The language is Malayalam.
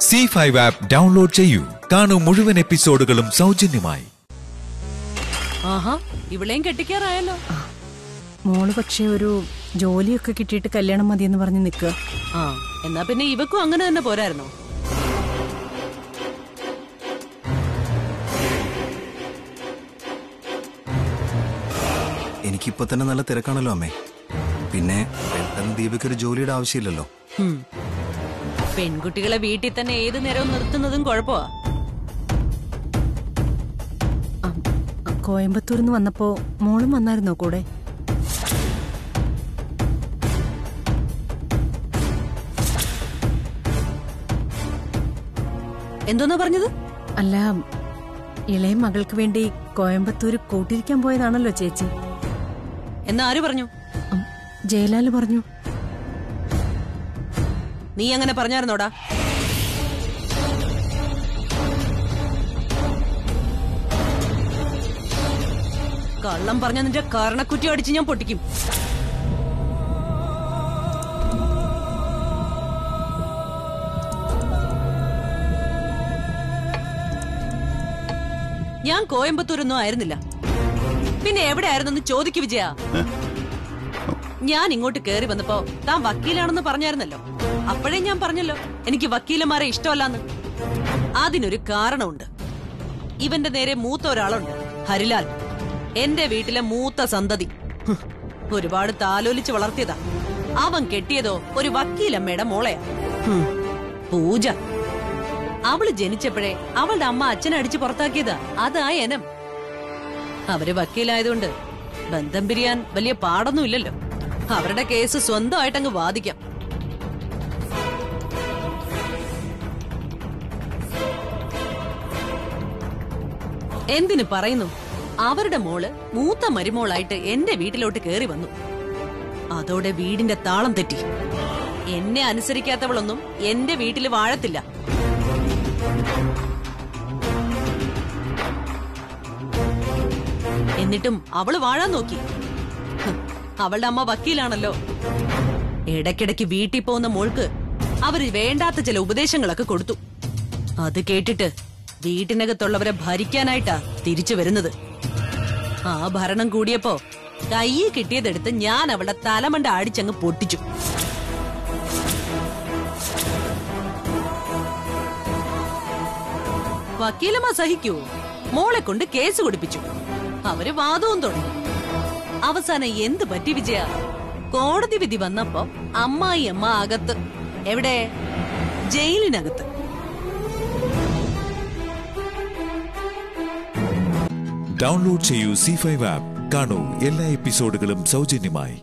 സി ഫൈവ് ആപ്പ് ഡൗൺലോഡ് ചെയ്യൂ. കാണൂ മുഴുവൻ എപ്പിസോഡുകളും സൗജന്യമായി. ആഹാ ഇവിളെയും കെട്ടിക്കാറായല്ലോ. മോൾ പക്ഷെ ഒരു ജോലിയൊക്കെ കിട്ടിയിട്ട് കല്യാണം മതി എന്ന് പറഞ്ഞ് നിൽക്കുക ആ എന്നാ പിന്നെ ഇവക്കും അങ്ങനെ തന്നെ പോരായിരുന്നോ? എനിക്കിപ്പോ തന്നെ നല്ല തിരക്കാണല്ലോ അമ്മേ. പിന്നെ പെട്ടെന്ന് ദീപയ്ക്ക് ഒരു ജോലിയുടെ ആവശ്യമില്ലല്ലോ. പെൺകുട്ടികളെ വീട്ടിൽ തന്നെ ഏത് നേരവും നിർത്തുന്നതും കുഴപ്പമാ. കോയമ്പത്തൂർ നിന്ന് വന്നപ്പോ മോളും വന്നായിരുന്നോ കൂടെ? എന്തോന്നാ പറഞ്ഞത്? അല്ല ഇളയ മകൾക്ക് വേണ്ടി കോയമ്പത്തൂര് കൂട്ടിരിക്കാൻ പോയതാണല്ലോ ചേച്ചി. എന്നാ ആര് പറഞ്ഞു? ജയലാൽ ജയലാൽ പറഞ്ഞു. നീ അങ്ങനെ പറഞ്ഞായിരുന്നോടാ? കള്ളം പറഞ്ഞ നിന്റെ കാരണക്കുറ്റി അടിച്ച് ഞാൻ പൊട്ടിക്കും. ഞാൻ കോയമ്പത്തൂരൊന്നും ആയിരുന്നില്ല. പിന്നെ എവിടെ ആയിരുന്നെന്ന് ചോദിക്കു വിജയ. ഞാൻ ഇങ്ങോട്ട് കേറി വന്നപ്പോ താൻ വക്കീലാണെന്ന് പറഞ്ഞായിരുന്നല്ലോ. അപ്പോഴേ ഞാൻ പറഞ്ഞല്ലോ എനിക്ക് വക്കീലന്മാരെ ഇഷ്ടമല്ലാന്ന്. അതിനൊരു കാരണമുണ്ട്. ഇവന്റെ നേരെ മൂത്ത ഒരാളുണ്ട് ഹരിലാൽ. എന്റെ വീട്ടിലെ മൂത്ത സന്തതി. ഒരുപാട് താലോലിച്ച് വളർത്തിയതാ. അവൻ കെട്ടിയതോ ഒരു വക്കീലമ്മയുടെ മോളെയാ പൂജ. അവൾ ജനിച്ചപ്പോഴേ അവളുടെ അമ്മ അച്ഛനെ അടിച്ച് പുറത്താക്കിയതാ. അതാ എനം. അവർ വക്കീലായതുകൊണ്ട് ബന്ധം പിരിയാൻ വലിയ പാടൊന്നുമില്ലല്ലോ. അവരുടെ കേസ് സ്വന്തമായിട്ടങ്ങ് വാദിക്കാം. എന്തിന് പറയുന്നു? അവരുടെ മോൾ മൂത്ത മരുമോളായിട്ട് എന്റെ വീട്ടിലോട്ട് കേറി വന്നു. അതോടെ വീടിന്റെ താളം തെറ്റി. എന്നെ അനുസരിക്കാത്തവളൊന്നും എന്റെ വീട്ടിൽ വാഴത്തില്ല. എന്നിട്ടും അവൾ വാഴാൻ നോക്കി. അവളുടെ അമ്മ വക്കീലാണല്ലോ. ഇടയ്ക്കിടയ്ക്ക് വീട്ടിൽ പോകുന്ന മോൾക്ക് അവർ വേണ്ടാത്ത ചില ഉപദേശങ്ങളൊക്കെ കൊടുത്തു. അത് കേട്ടിട്ട് വീട്ടിനകത്തുള്ളവരെ ഭരിക്കാനായിട്ടാ തിരിച്ചു വരുന്നത്. ആ ഭരണം കൂടിയപ്പോ കയ്യിൽ കിട്ടിയതെടുത്ത് ഞാൻ അവളുടെ തലമണ്ട അടിച്ചങ്ങ് പൊട്ടിച്ചു. വക്കീലമ്മ സഹിക്കൂ. മോളെ കൊണ്ട് കേസ് കൊടുപ്പിച്ചു. അവർ വാദവും തുടങ്ങി. അവസാനം എന്ത് പറ്റി വിജയ? കോടതി വിധി വന്നപ്പോ അമ്മായി അമ്മ അകത്ത്. എവിടെ? ജയിലിനകത്ത്. ഡൗൺലോഡ് ചെയ്യൂ സി ഫൈവ് ആപ്പ് കാണൂ എല്ലാ എപ്പിസോഡുകളും സൗജന്യമായി.